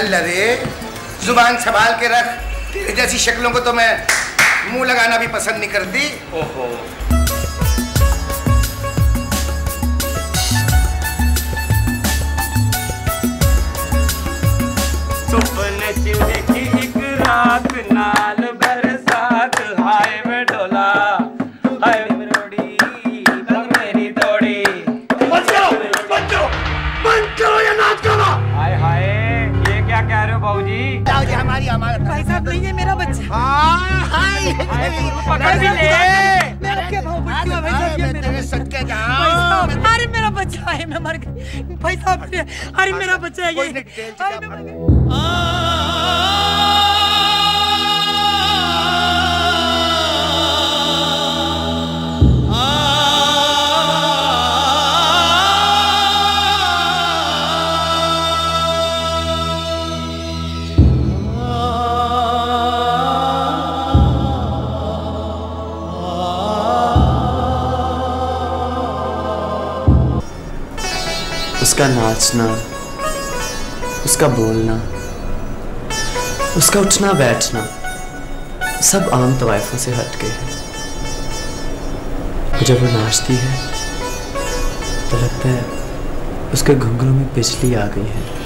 अल्लाह रे ज़ुबान संभाल के रख। तेरे जैसी शक्लों को तो मैं मुँह लगाना भी पसंद नहीं करती। ओहो। सुपने देखी एक रात नाल क्या कह रहे बाबूजी जी हमारी अमानत भाई साहब नहीं है मेरा बच्चा। हाँ हाय हाय पकड़ भी ले। हूँ, अरे मेरा बच्चा है मैं मर गई। भाई साहब अरे अरे मेरा बच्चा है ये। उसका नाचना, उसका बोलना, उसका उठना, बैठना, सब आम तवायफों से हट गए हैं। जब वो नाचती है तो लगता है उसके घुंघरों में बिजली आ गई है।